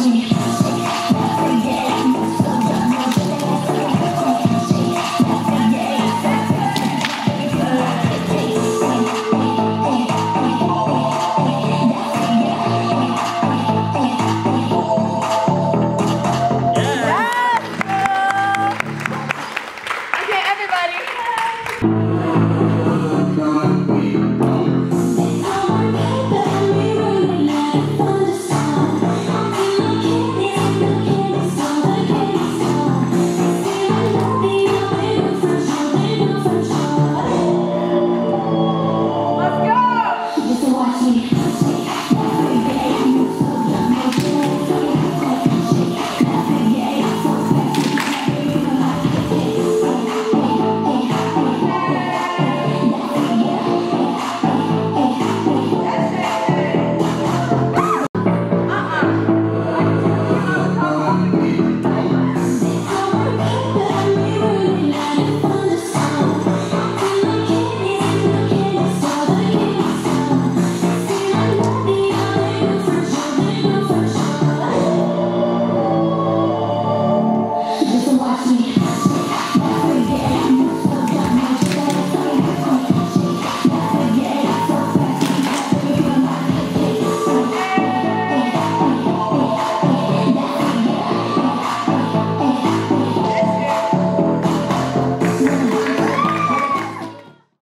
你。